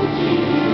Música